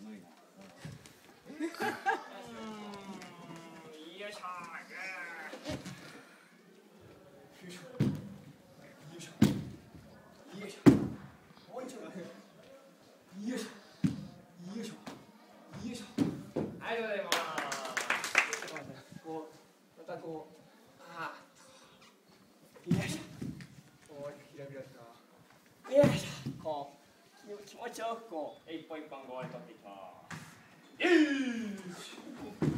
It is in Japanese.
すごいな。よいしょ。よいしょ。よいしょ。よいしょ。よいしょ。よいしょ。よいしょ。い。こう、またこう。ああ。よいしょ。こう。気気持ちよくこう。一本一本ご割り取っていきます。よいし